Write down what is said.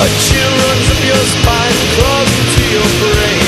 A chill runs up your spine, crawls into your brain.